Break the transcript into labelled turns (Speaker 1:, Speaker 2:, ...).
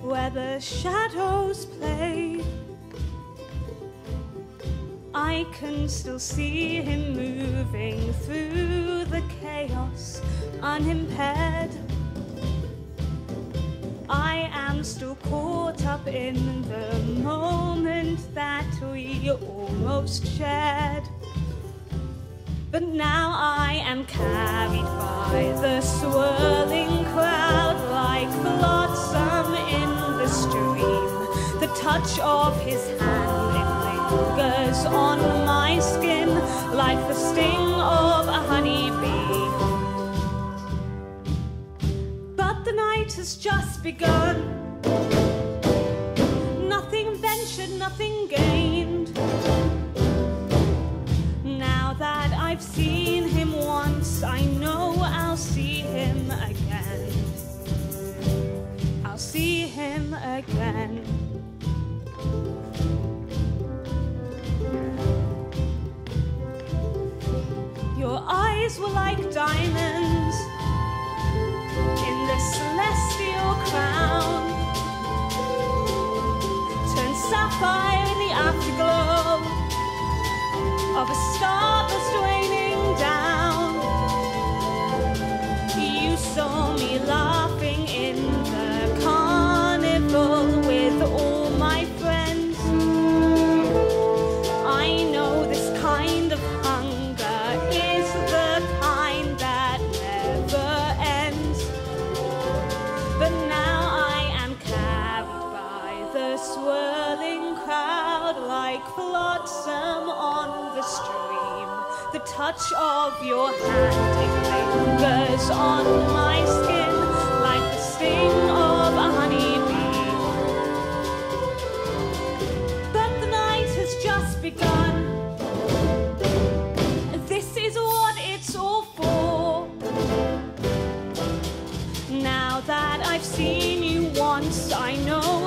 Speaker 1: where the shadows play. I can still see him moving through the chaos unimpaired. I am still caught up in the moment that we almost shared. But now I am carried by the swirling touch of his hand, it lingers on my skin like the sting of a honeybee. But the night has just begun. Nothing ventured, nothing gained. Now that I've seen him once, I know I'll see him again. I'll see him again. Your eyes were like diamonds in the celestial crown. Turned sapphire in the afterglow of a like flotsam on the stream. The touch of your hand, it lingers on my skin like the sting of a honeybee. But the night has just begun. This is what it's all for. Now that I've seen you once, I know